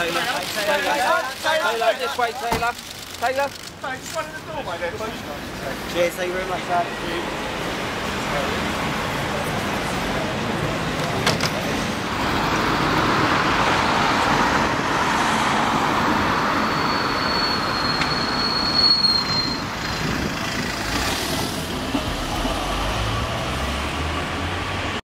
Taylor. Taylor. Taylor, this way, Taylor. Taylor. Thanks, in the door, my dear. Cheers, thank you very much, lad.